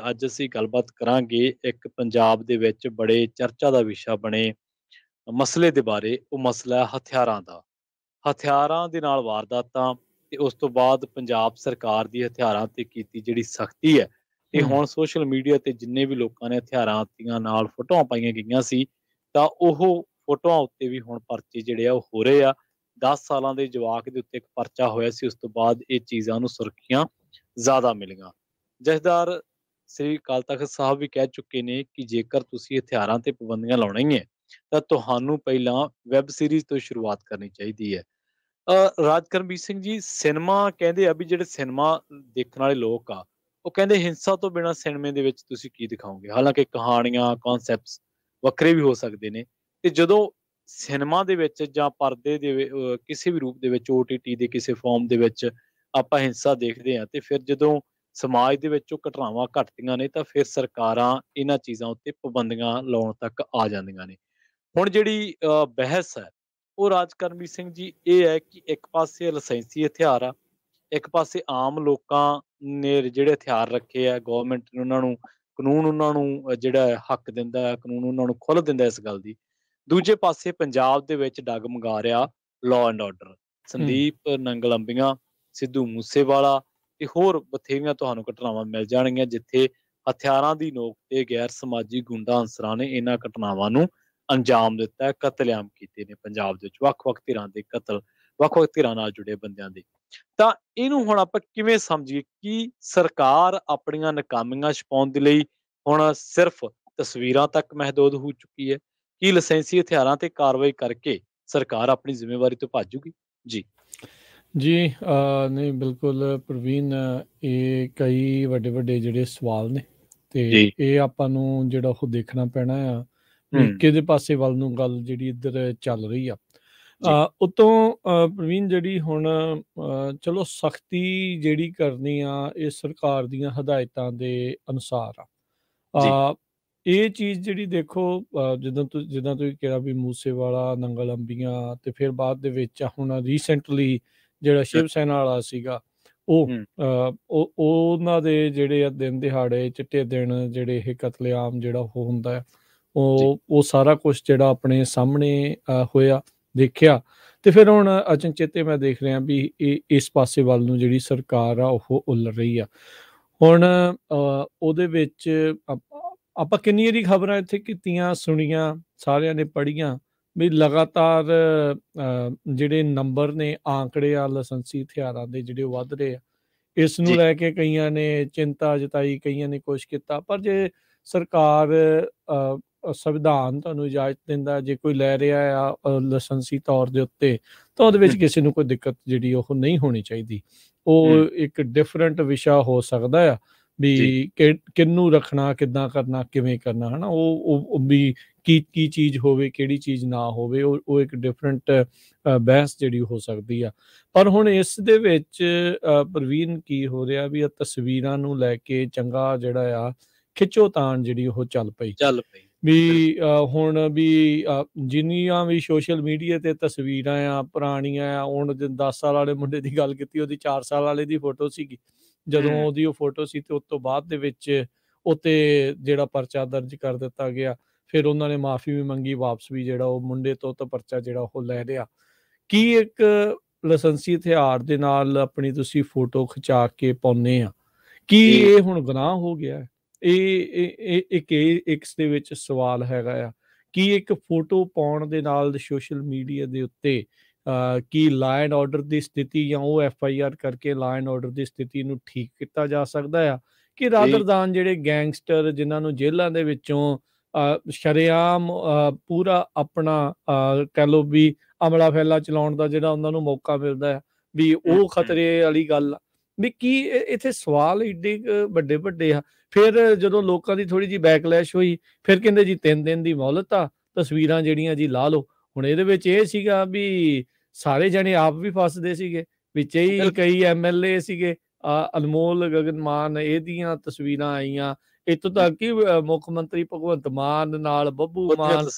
ਅੱਜ ਅਸੀਂ ਗੱਲਬਾਤ ਕਰਾਂਗੇ ਇੱਕ ਪੰਜਾਬ ਦੇ ਵਿੱਚ ਬੜੇ ਚਰਚਾ ਦਾ ਵਿਸ਼ਾ ਬਣੇ ਮਸਲੇ ਦੇ ਬਾਰੇ। ਉਹ ਮਸਲਾ ਹੈ ਹਥਿਆਰਾਂ ਦਾ। ਹਥਿਆਰਾਂ ਦੇ ਨਾਲ ਵਾਰਦਾਤਾਂ ਤੇ ਉਸ ਤੋਂ ਬਾਅਦ ਪੰਜਾਬ ਸਰਕਾਰ ਦੀ ਹਥਿਆਰਾਂ ਤੇ ਕੀਤੀ ਜਿਹੜੀ ਸਖਤੀ ਹੈ। ਤੇ। ਹੁਣ ਸੋਸ਼ਲ ਮੀਡੀਆ ਤੇ ਜਿੰਨੇ ਵੀ ਲੋਕਾਂ ਨੇ ਹਥਿਆਰਾਂ ਦੀਆਂ ਨਾਲ ਫੋਟੋਆਂ ਪਾਈਆਂ ਗਈਆਂ ਸੀ ਤਾਂ ਉਹ ਫੋਟੋਆਂ ਉੱਤੇ ਵੀ ਹੁਣ ਪਰਚੇ ਜਿਹੜੇ ਆ ਉਹ ਹੋ ਰਹੇ ਆ। 10 ਸਾਲਾਂ ਦੇ ਜਵਾਕ ਦੇ ਉੱਤੇ ਇੱਕ ਪਰਚਾ ਹੋਇਆ ਸੀ ਉਸ ਤੋਂ ਬਾਅਦ ਇਹ ਚੀਜ਼ਾਂ ਨੂੰ ਸੁਰਖੀਆਂ ਜ਼ਿਆਦਾ ਮਿਲੀਆਂ। ਜਥੇਦਾਰ ਸ੍ਰੀ ਅਕਾਲ ਤਖਤ ਸਾਹਿਬ ਵੀ ਕਹਿ ਚੁੱਕੇ ਨੇ ਕਿ ਜੇਕਰ ਤੁਸੀਂ ਹਥਿਆਰਾਂ ਤੇ ਪਾਬੰਦੀਆਂ ਲਾਉਣੀ ਹੈ ਤਾਂ ਤੁਹਾਨੂੰ ਪਹਿਲਾਂ ਵੈਬ ਸੀਰੀਜ਼ ਤੋਂ ਸ਼ੁਰੂਆਤ ਕਰਨੀ ਚਾਹੀਦੀ ਹੈ। ਅ ਰਾਜਕਰਮਜੀਤ ਸਿੰਘ ਜੀ, ਸਿਨੇਮਾ ਕਹਿੰਦੇ ਆ ਵੀ ਜਿਹੜੇ ਸਿਨੇਮਾ ਦੇਖਣ ਵਾਲੇ ਲੋਕ ਆ, ਉਹ ਕਹਿੰਦੇ ਹਿੰਸਾ ਤੋਂ ਬਿਨਾਂ ਸਿਨੇਮੇ ਦੇ ਵਿੱਚ ਤੁਸੀਂ ਕੀ ਦਿਖਾਓਗੇ? ਹਾਲਾਂਕਿ ਕਹਾਣੀਆਂ ਕਨਸੈਪਟਸ ਵੱਖਰੇ ਵੀ ਹੋ ਸਕਦੇ ਨੇ, ਤੇ ਜਦੋਂ ਸਿਨੇਮਾ ਦੇ ਵਿੱਚ ਜਾਂ ਪਰਦੇ ਦੇ ਕਿਸੇ ਵੀ ਰੂਪ ਦੇ ਵਿੱਚ OTT ਦੇ ਕਿਸੇ ਫਾਰਮ ਦੇ ਵਿੱਚ ਆਪਾਂ ਹਿੰਸਾ ਦੇਖਦੇ ਹਾਂ, ਤੇ ਫਿਰ ਜਦੋਂ ਸਮਾਜ ਦੇ ਵਿੱਚ ਉਹ ਘਟਨਾਵਾਂ ਘਟਦੀਆਂ ਨੇ ਤਾਂ ਫਿਰ ਸਰਕਾਰਾਂ ਇਹਨਾਂ ਚੀਜ਼ਾਂ ਉੱਤੇ ਪਾਬੰਦੀਆਂ ਲਾਉਣ ਤੱਕ ਆ ਜਾਂਦੀਆਂ ਨੇ। ਹੁਣ ਜਿਹੜੀ ਬਹਿਸ ਹੈ ਉਹ ਰਾਜਕਰਮਜੀਤ ਸਿੰਘ ਜੀ ਇਹ ਹੈ ਕਿ ਇੱਕ ਪਾਸੇ ਲਾਇਸੈਂਸੀ ਹਥਿਆਰ ਆ ਇੱਕ ਪਾਸੇ ਆਮ ਲੋਕਾਂ ਨੇ ਜਿਹੜੇ ਹਥਿਆਰ ਰੱਖੇ ਆ ਗਵਰਨਮੈਂਟ ਨੇ ਉਹਨਾਂ ਨੂੰ ਕਾਨੂੰਨ ਉਹਨਾਂ ਨੂੰ ਜਿਹੜਾ ਹੱਕ ਦਿੰਦਾ ਹੈ ਕਾਨੂੰਨ ਉਹਨਾਂ ਨੂੰ ਖੁੱਲ੍ਹ ਦਿੰਦਾ ਇਸ ਗੱਲ ਦੀ। ਦੂਜੇ ਪਾਸੇ ਪੰਜਾਬ ਦੇ ਵਿੱਚ ਡਗ ਮੰਗਾ ਰਿਹਾ law and order Sandeep Nangalambian Sidhu Moosewala ਤੇ ਹੋਰ ਬਥੇਰੀਆਂ ਤੁਹਾਨੂੰ ਘਟਨਾਵਾਂ ਮਿਲ ਜਾਣਗੀਆਂ, ਜਿੱਥੇ ਹਥਿਆਰਾਂ ਦੀ ਨੋਕ ਤੇ ਗੈਰ ਸਮਾਜੀ ਗੁੰਡਾ ਅਨਸਰਾਂ ਨੇ ਇਹਨਾਂ ਘਟਨਾਵਾਂ ਨੂੰ ਅੰਜਾਮ ਦਿੱਤਾ ਹੈ ਕਤਲੇਆਮ ਕੀਤੇ ਨੇ ਪੰਜਾਬ ਦੇ ਵਿੱਚ, ਵੱਖ-ਵੱਖ ਧਿਰਾਂ ਦੇ ਕਤਲ, ਵੱਖ-ਵੱਖ ਧਿਰਾਂ ਨਾਲ ਜੁੜੇ ਬੰਦਿਆਂ ਦੇ। ਤਾਂ ਇਹਨੂੰ ਹੁਣ ਆਪਾਂ ਕਿਵੇਂ ਸਮਝੀਏ ਕਿ ਸਰਕਾਰ ਆਪਣੀਆਂ ਨਕਾਮੀਆਂ ਛਪਾਉਣ ਦੇ ਲਈ ਹੁਣ ਸਿਰਫ ਤਸਵੀਰਾਂ ਤੱਕ ਮਹਦੂਦ ਹੋ ਚੁੱਕੀ ਹੈ, ਕੀ ਲਾਇਸੈਂਸੀ ਹਥਿਆਰਾਂ ਤੇ ਕਾਰਵਾਈ ਕਰਕੇ ਸਰਕਾਰ ਆਪਣੀ ਜ਼ਿੰਮੇਵਾਰੀ ਤੋਂ ਭੱਜੂਗੀ ਜੀ। ਜੀ ਨਹੀਂ ਬਿਲਕੁਲ ਪ੍ਰਵੀਨ ਇਹ ਕਈ ਵੱਡੇ ਵੱਡੇ ਜਿਹੜੇ ਸਵਾਲ ਨੇ ਤੇ। ਇਹ ਆਪਾਂ ਨੂੰ ਜਿਹੜਾ ਉਹ ਦੇਖਣਾ ਪੈਣਾ ਆ। ਕਿਹਦੇ ਪਾਸੇ ਵੱਲ ਨੂੰ ਗੱਲ ਜਿਹੜੀ ਇੱਧਰ ਚੱਲ ਰਹੀ ਆ। ਉਤੋਂ ਪ੍ਰਵੀਨ ਜਿਹੜੀ ਹੁਣ ਚਲੋ ਸਖਤੀ ਜਿਹੜੀ ਕਰਨੀ ਆ ਇਹ ਸਰਕਾਰ ਦੀਆਂ ਹਦਾਇਤਾਂ ਦੇ ਅਨੁਸਾਰ ਆ। ਇਹ ਚੀਜ਼ ਜਿਹੜੀ ਦੇਖੋ ਜਦੋਂ ਤੁਸੀਂ ਜਿੱਦਾਂ ਤੁਸੀਂ ਕਿਹਾ ਵੀ ਮੂਸੇਵਾਲਾ ਨੰਗਲ ਅੰਬੀਆਂ ਤੇ ਫਿਰ ਬਾਅਦ ਦੇ ਵਿੱਚ ਹੁਣ ਰੀਸੈਂਟਲੀ ਜਿਹੜਾ ਸ਼ਿਵ ਸੈਨਾ ਵਾਲਾ ਸੀਗਾ ਉਹ ਉਹ ਉਹਨਾਂ ਦੇ ਜਿਹੜੇ ਆ ਦਿਨ ਦਿਹਾੜੇ ਚਿੱਟੇ ਦਿਨ ਜਿਹੜੇ ਇਹ ਕਤਲੇਆਮ ਜਿਹੜਾ ਉਹ ਹੁੰਦਾ ਹੈ ਉਹ ਉਹ ਸਾਰਾ ਕੁਝ ਜਿਹੜਾ ਆਪਣੇ ਸਾਹਮਣੇ ਹੋਇਆ ਦੇਖਿਆ। ਤੇ ਫਿਰ ਹੁਣ ਅਚਨਚੇਤੇ ਮੈਂ ਦੇਖ ਰਿਹਾ ਵੀ ਇਹ ਇਸ ਪਾਸੇ ਵੱਲ ਨੂੰ ਜਿਹੜੀ ਸਰਕਾਰ ਆ ਉਹ ਉੱਲ ਰਹੀ ਆ। ਹੁਣ ਉਹਦੇ ਵਿੱਚ ਆਪਾਂ ਆਪਾਂ ਕਿੰਨੀਆਂ ਦੀ ਖਬਰਾਂ ਇੱਥੇ ਕੀਤੀਆਂ ਸੁਣੀਆਂ ਸਾਰਿਆਂ ਨੇ ਪੜ੍ਹੀਆਂ ਵੀ ਲਗਾਤਾਰ ਜਿਹੜੇ ਨੰਬਰ ਨੇ ਆંકੜੇ ਆ ਲਾਇਸੈਂਸੀ ਹਥਿਆਰਾਂ ਦੇ ਜਿਹੜੇ ਵੱਧ ਰਹੇ ਆ ਇਸ ਨੂੰ। ਲੈ ਕੇ ਕਈਆਂ ਨੇ ਚਿੰਤਾ ਜਤਾਈ ਕਈਆਂ ਨੇ ਕੁਛ ਕੀਤਾ ਪਰ ਜੇ ਸਰਕਾਰ ਸੰਵਿਧਾਨ ਤੁਹਾਨੂੰ ਇਜਾਜ਼ਤ ਦਿੰਦਾ ਜੇ ਕੋਈ ਲੈ ਰਿਹਾ ਆ ਲਾਇਸੈਂਸੀ ਤੌਰ ਦੇ ਉੱਤੇ ਤਾਂ ਉਹਦੇ ਵਿੱਚ। ਕਿਸੇ ਨੂੰ ਕੋਈ ਦਿੱਕਤ ਜਿਹੜੀ ਉਹ ਨਹੀਂ ਹੋਣੀ ਚਾਹੀਦੀ ਉਹ। ਇੱਕ ਡਿਫਰੈਂਟ ਵਿਸ਼ਾ ਹੋ ਸਕਦਾ ਆ ਵੀ ਜੀ। ਕਿ- ਕਿਹਨੂੰ ਰੱਖਣਾ ਕਿੱਦਾਂ ਕਰਨਾ ਕਿਵੇਂ ਕਰਨਾ ਹਨਾ ਉਹ ਵੀ ਕੀ ਕੀ ਚੀਜ਼ ਹੋਵੇ ਕਿਹੜੀ ਚੀਜ਼ ਨਾ ਹੋਵੇ ਉਹ ਉਹ ਇੱਕ ਡਿਫਰੈਂਟ ਬਹਿਸ ਜਿਹੜੀ ਹੋ ਸਕਦੀ ਆ। ਪਰ ਹੁਣ ਇਸ ਦੇ ਵਿੱਚ ਪ੍ਰਵੀਨ ਕੀ ਹੋ ਰਿਹਾ ਵੀ ਇਹ ਤਸਵੀਰਾਂ ਨੂੰ ਲੈ ਕੇ ਚੰਗਾ ਜਿਹੜਾ ਆ ਖਿੱਚੋਤਾਣ ਜਿਹੜੀ ਉਹ ਚੱਲ ਪਈ। ਚੱਲ ਪਈ। ਵੀ ਹੁਣ ਵੀ ਜਿੰਨੀਆਂ ਵੀ ਸੋਸ਼ਲ ਮੀਡੀਆ ਤੇ ਤਸਵੀਰਾਂ ਆ ਪੁਰਾਣੀਆਂ ਆ ਹੁਣ 10 ਸਾਲ ਵਾਲੇ ਮੁੰਡੇ ਦੀ ਗੱਲ ਕੀਤੀ ਉਹਦੀ 4 ਸਾਲ ਵਾਲੇ ਦੀ ਫੋਟੋ ਸੀਗੀ। ਜਦੋਂ। ਉਹਦੀ ਉਹ ਫੋਟੋ ਸੀ ਤੇ ਉਸ ਤੋਂ ਬਾਅਦ ਦੇ ਵਿੱਚ ਉਤੇ ਜਿਹੜਾ ਪਰਚਾ ਦਰਜ ਕਰ ਦਿੱਤਾ ਗਿਆ ਫਿਰ ਉਹਨਾਂ ਨੇ ਮਾਫੀ ਵੀ ਮੰਗੀ ਵਾਪਸ ਵੀ ਜਿਹੜਾ ਉਹ ਮੁੰਡੇ ਤੋਂ ਤਾਂ ਪਰਚਾ ਜਿਹੜਾ ਉਹ ਲੈ ਲਿਆ। ਕੀ ਇੱਕ ਲਾਇਸੈਂਸੀ ਹਥਿਆਰ ਦੇ ਨਾਲ ਆਪਣੀ ਤੁਸੀਂ ਫੋਟੋ ਖਿਚਾ ਕੇ ਪਾਉਨੇ ਆ? ਕੀ। ਇਹ ਹੁਣ ਗੁਨਾਹ ਹੋ ਗਿਆ? ਇਹ ਇੱਕ ਇਸ ਦੇ ਵਿੱਚ ਸਵਾਲ ਹੈਗਾ ਆ। ਕੀ ਇੱਕ ਫੋਟੋ ਪਾਉਣ ਦੇ ਨਾਲ ਸੋਸ਼ਲ ਮੀਡੀਆ ਦੇ ਉੱਤੇ ਕੀ ਲਾਅ ਐਂਡ ਆਰਡਰ ਦੀ ਸਥਿਤੀ ਜਾਂ ਉਹ ਐਫ ਆਈ ਆਰ ਕਰਕੇ ਲਾਅ ਐਂਡ ਆਰਡਰ ਦੀ ਸਥਿਤੀ ਨੂੰ ਠੀਕ ਕੀਤਾ ਜਾ ਸਕਦਾ ਆ? ਕਿ ਰਾਦਰ ਦਾਨ ਜਿਹੜੇ ਗੈਂਗਸਟਰ ਜਿਨ੍ਹਾਂ ਨੂੰ ਜੇਲ੍ਹਾਂ ਦੇ ਵਿੱਚੋਂ ਸ਼ਰੇਆਮ ਪੂਰਾ ਆਪਣਾ ਕਹਿ ਲਓ ਵੀ ਅਮਲਾ ਫੈਲਾ ਚਲਾਉਣ ਦਾ ਜਿਹੜਾ ਉਹਨਾਂ ਨੂੰ ਮੌਕਾ ਮਿਲਦਾ ਹੈ ਵੀ ਉਹ। ਖਤਰੇ ਵਾਲੀ ਗੱਲ ਆ। ਵੀ ਕੀ ਇੱਥੇ ਸਵਾਲ ਏਡੇ ਵੱਡੇ ਵੱਡੇ ਆ ਫਿਰ ਜਦੋਂ ਲੋਕਾਂ ਦੀ ਥੋੜੀ ਜੀ ਬੈਕਲੈਸ਼ ਹੋਈ ਫਿਰ ਕਹਿੰਦੇ ਜੀ 3 ਦਿਨ ਦੀ ਮੌਲਤ ਆ ਤਸਵੀਰਾਂ ਜਿਹੜੀਆਂ ਜੀ ਲਾ ਲਓ ਹੁਣ ਇਹਦੇ ਵਿੱਚ ਇਹ ਸੀਗਾ ਵੀ ਸਾਰੇ ਜਣੇ ਆਪ ਵੀ ਫਸਦੇ ਸੀਗੇ ਵਿੱਚ ਹੀ। ਕਈ ਐਮਐਲਏ ਸੀਗੇ ਅਨਮੋਲ ਗਗਨ ਮਾਨ ਇਹਦੀਆਂ ਤਸਵੀਰਾਂ ਆਈਆਂ ਇੱਥੋਂ ਤੱਕ ਕਿ ਮੁੱਖ ਮੰਤਰੀ ਭਗਵੰਤ ਮਾਨ ਨਾਲ ਬੱਬੂ ਮਾਨ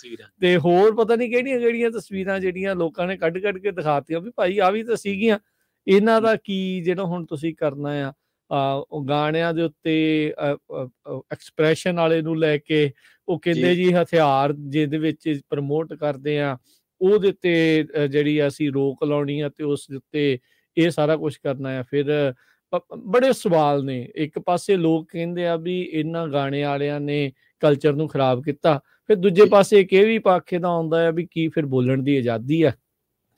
ਤੇ ਹੋਰ ਪਤਾ ਨਹੀਂ ਕਿਹੜੀਆਂ ਕਿਹੜੀਆਂ ਤਸਵੀਰਾਂ ਜਿਹੜੀਆਂ ਲੋਕਾਂ ਨੇ ਕੱਢ ਕੱਢ ਕੇ ਦਿਖਾਤੀਆਂ ਵੀ ਭਾਈ ਆ ਵੀ ਤਾਂ ਸੀਗੀਆਂ। ਇਹਨਾਂ ਦਾ ਕੀ ਜਿਹੜਾ ਹੁਣ ਤੁਸੀਂ ਕਰਨਾ ਆ ਉਹ ਗਾਣਿਆਂ ਦੇ ਉੱਤੇ ਐਕਸਪ੍ਰੈਸ਼ਨ ਵਾਲੇ ਨੂੰ ਲੈ ਕੇ ਉਹ ਕਹਿੰਦੇ ਜੀ। ਹਥਿਆਰ ਜਿਹਦੇ ਵਿੱਚ ਪ੍ਰਮੋਟ ਕਰਦੇ ਆ ਉਹਦੇ ਤੇ ਜਿਹੜੀ ਅਸੀਂ ਰੋਕ ਲਾਉਣੀ ਆ ਤੇ ਉਸ ਦੇ ਉੱਤੇ ਇਹ ਸਾਰਾ ਕੁਝ ਕਰਨਾ ਆ। ਫਿਰ ਬੜੇ ਸਵਾਲ ਨੇ। ਇੱਕ ਪਾਸੇ ਲੋਕ ਕਹਿੰਦੇ ਆ ਵੀ ਇਹਨਾਂ ਗਾਣੇ ਵਾਲਿਆਂ ਨੇ ਕਲਚਰ ਨੂੰ ਖਰਾਬ ਕੀਤਾ ਫਿਰ ਦੂਜੇ ਪਾਸੇ ਇੱਕ ਇਹ ਵੀ ਪਾਖੇ ਦਾ ਆਉਂਦਾ ਹੈ ਵੀ ਕੀ ਫਿਰ ਬੋਲਣ ਦੀ ਆਜ਼ਾਦੀ ਹੈ?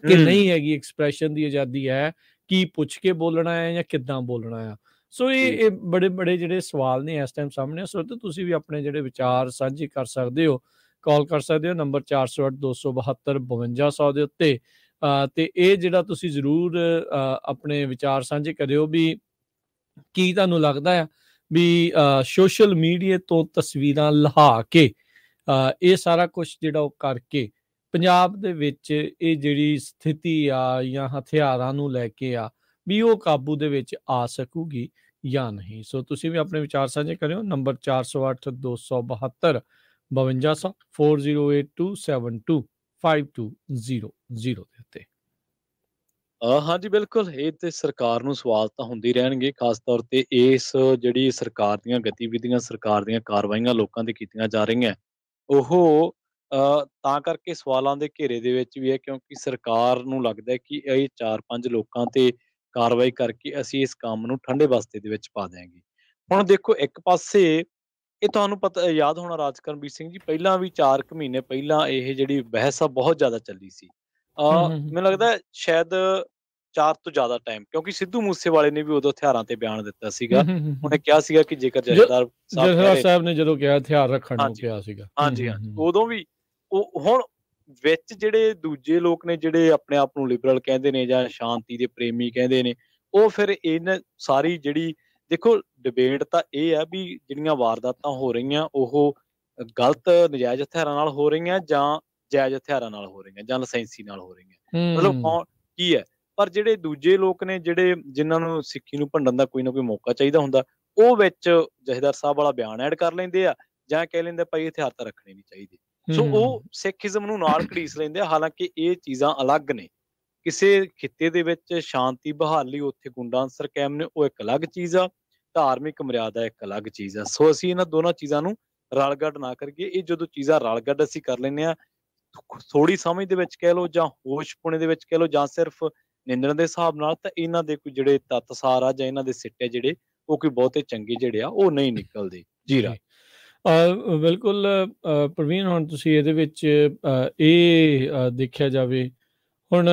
ਕਿ ਨਹੀਂ ਹੈਗੀ ਐਕਸਪ੍ਰੈਸ਼ਨ ਦੀ ਆਜ਼ਾਦੀ ਹੈ? ਕੀ ਪੁੱਛ ਕੇ ਬੋਲਣਾ ਹੈ ਜਾਂ ਕਿੱਦਾਂ ਬੋਲਣਾ ਹੈ ਸੋ ਇਹ ਇਹ ਬੜੇ ਬੜੇ ਜਿਹੜੇ ਸਵਾਲ ਨੇ ਇਸ ਟਾਈਮ ਸਾਹਮਣੇ। ਸੋ ਤੇ ਤੁਸੀਂ ਵੀ ਆਪਣੇ ਜਿਹੜੇ ਵਿਚਾਰ ਸਾਂਝੇ ਕਰ ਸਕਦੇ ਹੋ ਕਾਲ ਕਰ ਸਕਦੇ ਹੋ ਨੰਬਰ 408272 ਦੇ ਉੱਤੇ। ਤੇ ਇਹ ਜਿਹੜਾ ਤੁਸੀਂ ਜ਼ਰੂਰ ਆਪਣੇ ਵਿਚਾਰ ਸਾਂਝੇ ਕਰਿਓ ਵੀ ਕੀ ਤੁਹਾਨੂੰ ਲੱਗਦਾ ਆ ਵੀ ਸੋਸ਼ਲ ਮੀਡੀਆ ਤੋਂ ਤਸਵੀਰਾਂ ਲਹਾ ਕੇ ਇਹ ਸਾਰਾ ਕੁਝ ਜਿਹੜਾ ਉਹ ਕਰਕੇ ਪੰਜਾਬ ਦੇ ਵਿੱਚ ਇਹ ਜਿਹੜੀ ਸਥਿਤੀ ਆ ਜਾਂ ਹਥਿਆਰਾਂ ਨੂੰ ਲੈ ਕੇ ਆ, ਵੀ ਉਹ ਕਾਬੂ ਦੇ ਵਿੱਚ ਆ ਸਕੂਗੀ ਜਾਂ ਨਹੀਂ? ਸੋ ਤੁਸੀਂ ਵੀ ਆਪਣੇ ਵਿਚਾਰ ਸਾਂਝੇ ਕਰਿਓ। ਨੰਬਰ 408272 272 5200 4082725200 ਦੇ ਉੱਤੇ। ਹਾਂਜੀ, ਬਿਲਕੁਲ। ਇਹ ਤੇ ਸਰਕਾਰ ਨੂੰ ਸਵਾਲ ਤਾਂ ਹੁੰਦੇ ਰਹਿਣਗੇ, ਖਾਸ ਤੌਰ ਤੇ ਇਸ ਜਿਹੜੀ ਸਰਕਾਰ ਦੀਆਂ ਗਤੀਵਿਧੀਆਂ, ਸਰਕਾਰ ਦੀਆਂ ਕਾਰਵਾਈਆਂ ਲੋਕਾਂ 'ਤੇ ਕੀਤੀਆਂ ਜਾ ਰਹੀਆਂ। ਉਹ ਤਾਂ ਕਰਕੇ ਸਵਾਲਾਂ ਦੇ ਘੇਰੇ ਦੇ ਵਿੱਚ ਵੀ ਹੈ ਕਿਉਂਕਿ ਸਰਕਾਰ ਨੂੰ ਲੱਗਦਾ ਹੈ ਕਿ ਇਹ 4-5 ਲੋਕਾਂ ਤੇ ਕਾਰਵਾਈ ਕਰਕੇ ਅਸੀਂ ਇਸ ਕੰਮ ਨੂੰ ਠੰਡੇ ਬਸਤੇ ਦੇ ਵਿੱਚ ਪਾ ਦੇਾਂਗੇ ਹੁਣ ਦੇਖੋ, ਇੱਕ ਪਾਸੇ ਇਹ ਤੁਹਾਨੂੰ ਪਤਾ, ਯਾਦ ਹੋਣਾ ਰਾਜਕਰਮਵੀਰ ਸਿੰਘ ਜੀ, ਪਹਿਲਾਂ ਵੀ 4 ਕੁ ਮਹੀਨੇ ਪਹਿਲਾਂ ਇਹ ਜਿਹੜੀ ਬਹਿਸ ਆ ਬਹੁਤ ਜ਼ਿਆਦਾ ਚੱਲੀ ਸੀ। ਮੈਨੂੰ ਲੱਗਦਾ ਸ਼ਾਇਦ 4 ਤੋਂ ਜ਼ਿਆਦਾ ਟਾਈਮ ਕਿਉਂਕਿ ਸਿੱਧੂ ਮੂਸੇਵਾਲੇ ਨੇ ਵੀ ਉਦੋਂ ਹਥਿਆਰਾਂ ਤੇ ਬਿਆਨ ਦਿੱਤਾ ਸੀਗਾ। ਉਹਨੇ ਕਿਹਾ ਸੀਗਾ ਕਿ ਜੇਕਰ ਜਥੇਦਾਰ ਸਾਹਿਬ ਸਾਹਿਬ ਨੇ ਜਦੋਂ ਕਿਹਾ ਹਥਿਆਰ ਰੱਖਣ ਨੂੰ ਕਿਹਾ ਸੀਗਾ। ਹਾਂਜੀ ਹਾਂਜੀ। ਉਦੋਂ ਵੀ ਉਹ ਹੁਣ ਵਿੱਚ ਜਿਹੜੇ ਦੂਜੇ ਲੋਕ ਨੇ ਜਿਹੜੇ ਆਪਣੇ ਆਪ ਨੂੰ ਲਿਬਰਲ ਕਹਿੰਦੇ ਨੇ ਜਾਂ ਸ਼ਾਂਤੀ ਦੇ ਪ੍ਰੇਮੀ ਕਹਿੰਦੇ ਨੇ ਉਹ ਫਿਰ ਇਹਨਾਂ ਸਾਰੀ ਜਿਹੜੀ ਦੇਖੋ ਡਿਬੇਟ ਤਾਂ ਇਹ ਆ ਵੀ ਜਿਹੜੀਆਂ ਵਾਰਦਾਤਾਂ ਹੋ ਰਹੀਆਂ ਉਹ ਗਲਤ ਨਜਾਇਜ਼ ਹਥਿਆਰਾਂ ਨਾਲ ਹੋ ਰਹੀਆਂ ਜਾਂ ਜਾਇਜ਼ ਹਥਿਆਰਾਂ ਨਾਲ ਹੋ ਰਹੀਆਂ ਜਾਂ ਲਾਇਸੈਂਸੀ ਨਾਲ ਹੋ ਰਹੀਆਂ। ਮਤਲਬ ਕੀ ਹੈ? ਪਰ ਜਿਹੜੇ ਦੂਜੇ ਲੋਕ ਨੇ ਜਿਹੜੇ ਜਿਨ੍ਹਾਂ ਨੂੰ ਸਿੱਖੀ ਨੂੰ ਭੰਡਣ ਦਾ ਕੋਈ ਨਾ ਕੋਈ ਮੌਕਾ ਚਾਹੀਦਾ ਹੁੰਦਾ ਉਹ ਵਿੱਚ ਜਹੇਦਾਰ ਸਾਹਿਬ ਵਾਲਾ ਬਿਆਨ ਐਡ ਕਰ ਲੈਂਦੇ ਆ ਜਾਂ ਕਹਿ ਲੈਂਦੇ ਭਾਈ ਹਥਿਆਰ ਤਾਂ ਰੱਖਣੇ ਨਹੀਂ ਚਾਹੀਦੇ। ਸੋ ਉਹ ਸਿੱਖੀਜ਼ਮ ਨੂੰ ਨਾਲ ਘੜੀਸ ਲੈਂਦੇ ਆ ਹਾਲਾਂਕਿ ਇਹ ਚੀਜ਼ਾਂ ਅਲੱਗ ਨੇ। ਕਿਸੇ ਖਿੱਤੇ ਦੇ ਵਿੱਚ ਸ਼ਾਂਤੀ ਬਹਾਲੀ ਉੱਥੇ ਗੁੰਡਾ ਅੰਸਰ ਕੈਮ ਨੇ ਉਹ ਇੱਕ ਅਲੱਗ ਚੀਜ਼ ਆ ਧਾਰਮਿਕ ਮਰਿਆਦਾ ਇੱਕ ਅਲੱਗ ਚੀਜ਼ ਆ। ਸੋ ਅਸੀਂ ਇਹਨਾਂ ਦੋਨਾਂ ਚੀਜ਼ਾਂ ਨੂੰ ਰਲਗੱਡ ਨਾ ਕਰੀਏ। ਇਹ ਜਦੋਂ ਚੀਜ਼ਾਂ ਰਲਗੱਡ ਅਸੀਂ ਕਰ ਲੈਨੇ ਆ ਥੋੜੀ ਸਮਝ ਦੇ ਵਿੱਚ ਕਹਿ ਲਓ ਜਾਂ ਹੋਸ਼ਪੁਣੇ ਦੇ ਵਿੱਚ ਕਹਿ ਲਓ ਜਾਂ ਸਿਰਫ ਨਿੰਦਣ ਦੇ ਹਿਸਾਬ ਨਾਲ ਤਾਂ ਇਹਨਾਂ ਦੇ ਕੋਈ ਜਿਹੜੇ ਤਤਸਾਰ ਆ ਜਾਂ ਇਹਨਾਂ ਦੇ ਸਿੱਟੇ ਜਿਹੜੇ ਉਹ ਕੋਈ ਬਹੁਤੇ ਚੰਗੇ ਜਿਹੜੇ ਆ ਉਹ ਨਹੀਂ ਨਿਕਲਦੇ। ਜੀ ਰਾ ਬਿਲਕੁਲ ਪ੍ਰਵੀਨ ਹੁਣ ਤੁਸੀਂ ਇਹਦੇ ਵਿੱਚ ਇਹ ਦੇਖਿਆ ਜਾਵੇ ਹੁਣ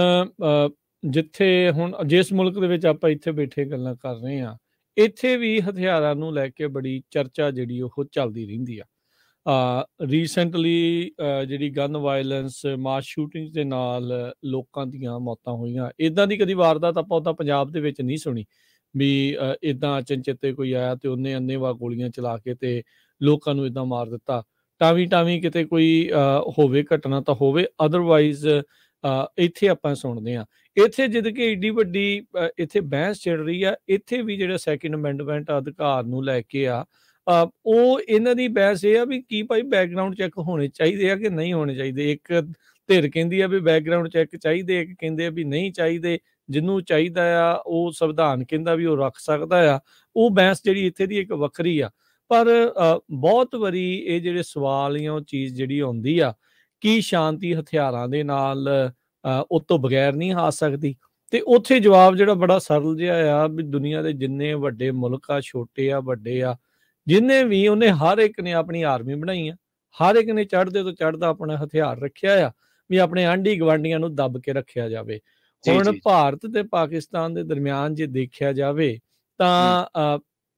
ਜਿੱਥੇ ਹੁਣ ਜਿਸ ਮੁਲਕ ਦੇ ਵਿੱਚ ਆਪਾਂ ਇੱਥੇ ਬੈਠੇ ਗੱਲਾਂ ਕਰ ਰਹੇ ਆ ਇੱਥੇ ਵੀ ਹਥਿਆਰਾਂ ਨੂੰ ਲੈ ਕੇ ਬੜੀ ਚਰਚਾ ਜਿਹੜੀ ਉਹ ਚੱਲਦੀ ਰਹਿੰਦੀ ਆ। ਰੀਸੈਂਟਲੀ ਜਿਹੜੀ ਗਨ ਵਾਇਲੈਂਸ ਮਾਸ ਸ਼ੂਟਿੰਗ ਦੇ ਨਾਲ ਲੋਕਾਂ ਦੀਆਂ ਮੌਤਾਂ ਹੋਈਆਂ। ਇਦਾਂ ਦੀ ਕਦੀ ਵਾਰਦਾਤ ਆਪਾਂ ਉਹਦਾ ਪੰਜਾਬ ਦੇ ਵਿੱਚ ਨਹੀਂ ਸੁਣੀ ਵੀ ਇਦਾਂ ਅਚਨਚੇਤੇ ਕੋਈ ਆਇਆ ਤੇ ਉਹਨੇ ਅੰਨੇਵਾ ਗੋਲੀਆਂ ਚਲਾ ਕੇ ਤੇ ਲੋਕਾਂ ਨੂੰ ਇਦਾਂ ਮਾਰ ਦਿੱਤਾ। ਟਾਵੀ ਟਾਵੀ ਕਿਤੇ ਕੋਈ ਹੋਵੇ ਘਟਨਾ ਤਾਂ ਹੋਵੇ ਅਦਰਵਾਈਜ਼ ਇੱਥੇ ਆਪਾਂ ਸੁਣਦੇ ਆ ਇੱਥੇ ਜਦ ਕਿ ਏਡੀ ਵੱਡੀ ਇੱਥੇ ਬਹਿਸ ਚੱਲ ਰਹੀ ਆ। ਇੱਥੇ ਵੀ ਜਿਹੜਾ ਸੈਕਿੰਡ ਅਮੈਂਡਮੈਂਟ ਅਧਿਕਾਰ ਨੂੰ ਲੈ ਕੇ ਆ ਉਹ ਇਹਨਾਂ ਦੀ ਬਹਿਸ ਇਹ ਆ ਵੀ ਕੀ ਭਾਈ ਬੈਕਗ੍ਰਾਉਂਡ ਚੈੱਕ ਹੋਣੇ ਚਾਹੀਦੇ ਆ ਕਿ ਨਹੀਂ ਹੋਣੇ ਚਾਹੀਦੇ? ਇੱਕ ਧਿਰ ਕਹਿੰਦੀ ਆ ਵੀ ਬੈਕਗ੍ਰਾਉਂਡ ਚੈੱਕ ਚਾਹੀਦੇ, ਇੱਕ ਕਹਿੰਦੇ ਆ ਵੀ ਨਹੀਂ ਚਾਹੀਦੇ। ਜਿੰਨੂੰ ਚਾਹੀਦਾ ਆ, ਉਹ ਸੰਵਿਧਾਨ ਕਹਿੰਦਾ ਵੀ ਉਹ ਰੱਖ ਸਕਦਾ ਆ। ਉਹ ਬਹਿਸ ਜਿਹੜੀ ਇੱਥੇ ਦੀ ਇੱਕ ਵੱਖਰੀ ਆ। ਪਰ ਬਹੁਤ ਵਾਰੀ ਇਹ ਜਿਹੜੇ ਸਵਾਲ ਜਾਂ ਉਹ ਚੀਜ਼ ਜਿਹੜੀ ਆਉਂਦੀ ਆ, ਕੀ ਸ਼ਾਂਤੀ ਹਥਿਆਰਾਂ ਦੇ ਨਾਲ ਉਹ ਤੋਂ ਬਗੈਰ ਨਹੀਂ ਆ ਸਕਦੀ? ਤੇ ਉੱਥੇ ਜਵਾਬ ਜਿਹੜਾ ਬੜਾ ਸਰਲ ਜਿਹਾ ਆ ਵੀ ਦੁਨੀਆ ਦੇ ਜਿੰਨੇ ਵੱਡੇ ਮੁਲਕ ਆ, ਛੋਟੇ ਆ, ਵੱਡੇ ਆ ਜਿੰਨੇ ਵੀ ਉਹਨੇ ਹਰ ਇੱਕ ਨੇ ਆਪਣੀ ਆਰਮੀ ਬਣਾਈ ਆ ਹਰ ਇੱਕ ਨੇ ਚੜ੍ਹਦੇ ਤੋਂ ਚੜ੍ਹਦਾ ਆਪਣਾ ਹਥਿਆਰ ਰੱਖਿਆ ਆ ਵੀ ਆਪਣੇ ਆਂਢੀ ਗਵਾਂਡੀਆਂ ਨੂੰ ਦੱਬ ਕੇ ਰੱਖਿਆ ਜਾਵੇ। ਹੁਣ ਭਾਰਤ ਤੇ ਪਾਕਿਸਤਾਨ ਦੇ ਦਰਮਿਆਨ ਜੇ ਦੇਖਿਆ ਜਾਵੇ ਤਾਂ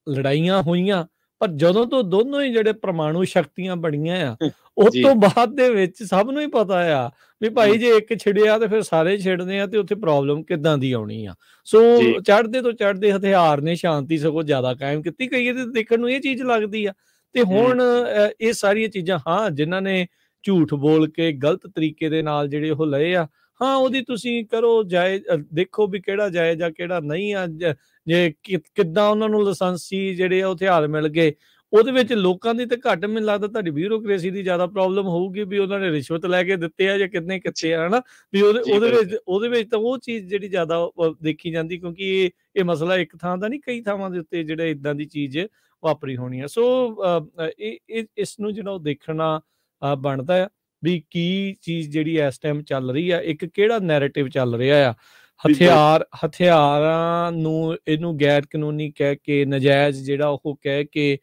ਲੜਾਈਆਂ ਹੋਈਆਂ ਪਰ ਜਦੋਂ ਤੋਂ ਦੋਨੋਂ ਹੀ ਜਿਹੜੇ ਪਰਮਾਣੂ ਸ਼ਕਤੀਆਂ ਬਣੀਆਂ ਆ ਉਸ ਤੋਂ ਬਾਅਦ ਦੇ ਵਿੱਚ ਸਭ ਨੂੰ ਹੀ ਪਤਾ ਆ ਵੀ ਭਾਈ ਜੇ ਇੱਕ ਛਿੜਿਆ ਤੇ ਫਿਰ ਸਾਰੇ ਛਿੜਦੇ ਆ ਤੇ ਉੱਥੇ ਪ੍ਰੋਬਲਮ ਕਿੱਦਾਂ ਦੀ ਆਉਣੀ ਆ। ਸੋ ਚੜਦੇ ਤੋਂ ਚੜਦੇ ਹਥਿਆਰ ਨੇ ਸ਼ਾਂਤੀ ਸਗੋਂ ਜ਼ਿਆਦਾ ਕਾਇਮ ਕੀਤੀ। ਕਈ ਤੇ ਦੇਖਣ ਨੂੰ ਇਹ ਚੀਜ਼ ਲੱਗਦੀ ਆ। ਤੇ ਹੁਣ ਇਹ ਸਾਰੀਆਂ ਚੀਜ਼ਾਂ ਹਾਂ ਜਿਨ੍ਹਾਂ ਨੇ ਝੂਠ ਬੋਲ ਕੇ ਗਲਤ ਤਰੀਕੇ ਦੇ ਨਾਲ ਜਿਹੜੇ ਉਹ ਲਏ ਆ ਹਾਂ ਉਹਦੀ ਤੁਸੀਂ ਕਰੋ ਜਾਇ ਦੇਖੋ ਵੀ ਕਿਹੜਾ ਜਾਇਜ਼ ਆ ਕਿਹੜਾ ਨਹੀਂ ਆ ਜੇ ਕਿੱਦਾਂ ਉਹਨਾਂ ਨੂੰ ਲਾਇਸੈਂਸੀ ਜਿਹੜੇ ਆ ਹਥਿਆਰ ਮਿਲ ਗਏ। ਉਹਦੇ ਵਿੱਚ ਲੋਕਾਂ ਦੀ ਤੇ ਘੱਟ ਮੈਨੂੰ ਲੱਗਦਾ ਤੁਹਾਡੀ ਬਿਊਰੋਕ੍ਰੇਸੀ ਦੀ ਜ਼ਿਆਦਾ ਪ੍ਰੋਬਲਮ ਹੋਊਗੀ ਵੀ ਉਹਨਾਂ ਨੇ ਰਿਸ਼ਵਤ ਲੈ ਕੇ ਦਿੱਤੇ ਆ ਜਾਂ ਕਿੰਨੇ ਕਿੱਥੇ ਆ ਹਨਾ? ਵੀ ਉਹਦੇ ਉਹਦੇ ਵਿੱਚ। ਉਹਦੇ ਵਿੱਚ ਤਾਂ ਉਹ ਚੀਜ਼ ਜਿਹੜੀ ਜ਼ਿਆਦਾ ਦੇਖੀ ਜਾਂਦੀ ਕਿਉਂਕਿ ਇਹ ਇਹ ਮਸਲਾ ਇੱਕ ਥਾਂ ਦਾ ਨਹੀਂ ਕਈ ਥਾਵਾਂ ਦੇ ਉੱਤੇ ਜਿਹੜੇ ਇਦਾਂ ਦੀ ਚੀਜ਼ ਵਾਪਰੀ ਹੋਣੀ ਆ। ਸੋ ਇਹ ਇਸ ਨੂੰ ਜਿਹੜਾ ਦੇਖਣਾ ਬਣਦਾ ਆ। ਵੀ ਕੀ ਚੀਜ਼ ਜਿਹੜੀ ਇਸ ਟਾਈਮ ਚੱਲ ਰਹੀ ਆ ਇੱਕ ਕਿਹੜਾ ਨੈਰੇਟਿਵ ਚੱਲ ਰਿਹਾ ਆ। ਹਥਿਆਰ ਹਥਿਆਰਾਂ ਨੂੰ ਇਹਨੂੰ ਗੈਰ ਕਾਨੂੰਨੀ ਕਹਿ ਕੇ ਨਜਾਇਜ਼ ਜਿਹੜਾ ਉਹ ਕਹਿ ਕੇ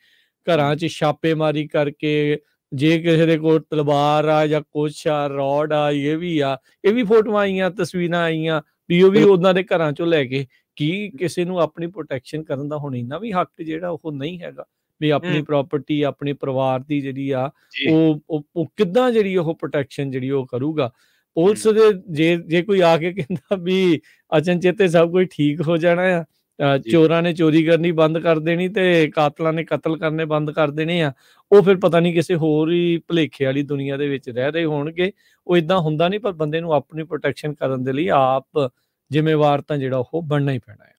ਘਰਾਂ 'ਚ ਛਾਪੇਮਾਰੀ ਕਰਕੇ ਜੇ ਕਿਸੇ ਦੇ ਕੋਲ ਤਲਵਾਰ ਆ ਜਾਂ ਕੁਛ ਆ ਰੋਡ ਆ ਇਹ ਵੀ ਆ ਇਹ ਵੀ ਫੋਟੋਆਂ ਆਈਆਂ ਤਸਵੀਰਾਂ ਆਈਆਂ ਵੀ ਉਹ ਵੀ। ਉਹਨਾਂ ਦੇ ਘਰਾਂ 'ਚੋਂ ਲੈ ਕੇ ਕੀ ਕਿਸੇ ਨੂੰ ਆਪਣੀ ਪ੍ਰੋਟੈਕਸ਼ਨ ਕਰਨ ਦਾ ਹੁਣ ਇੰਨਾ ਵੀ ਹੱਕ ਜਿਹੜਾ ਉਹ ਨਹੀਂ ਹੈਗਾ ਵੀ ਆਪਣੀ। ਪ੍ਰਾਪਰਟੀ ਆਪਣੇ ਪਰਿਵਾਰ ਦੀ ਜਿਹੜੀ ਆ ਉਹ ਉਹ ਕਿੱਦਾਂ ਜਿਹੜੀ ਉਹ ਪ੍ਰੋਟੈਕਸ਼ਨ ਜਿਹੜੀ ਉਹ ਕਰੂਗਾ। ਪੁਲਿਸ ਦੇ ਜੇ ਜੇ ਕੋਈ ਆ ਕੇ ਕਹਿੰਦਾ ਵੀ ਅਚਨਚੇਤੇ ਸਭ ਕੁਝ ਠੀਕ ਹੋ ਜਾਣਾ ਆ। ਚੋਰਾਂ ਨੇ ਚੋਰੀ ਕਰਨੀ ਬੰਦ ਕਰ ਦੇਣੀ ਤੇ ਕਾਤਲਾਂ ਨੇ ਕਤਲ ਕਰਨੇ ਬੰਦ ਕਰ ਦੇਣੇ ਆ ਉਹ ਫਿਰ ਪਤਾ ਨਹੀਂ ਕਿਸੇ ਹੋਰ ਹੀ ਭੁਲੇਖੇ ਵਾਲੀ ਦੁਨੀਆ ਦੇ ਵਿੱਚ ਰਹਿ ਰਹੇ ਹੋਣਗੇ। ਉਹ ਇਦਾਂ ਹੁੰਦਾ ਨਹੀਂ ਪਰ ਬੰਦੇ ਨੂੰ ਆਪਣੀ ਪ੍ਰੋਟੈਕਸ਼ਨ ਕਰਨ ਦੇ ਲਈ ਆਪ ਜ਼ਿੰਮੇਵਾਰ ਤਾਂ ਜਿਹੜਾ ਉਹ ਬਣਨਾ ਹੀ ਪੈਣਾ ਹੈ